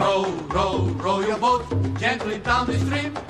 Row, row, your boat gently down the stream.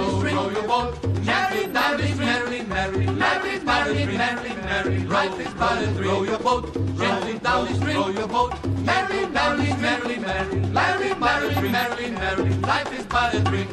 row, your boat. Merry, merry, merry, merry, merry, merry, merry, merry. Right this bottom, row your boat. Gently down the stream, row your boat. Merry, merry, merry, merry, merry, merry, merry, merry. Life is but a dream.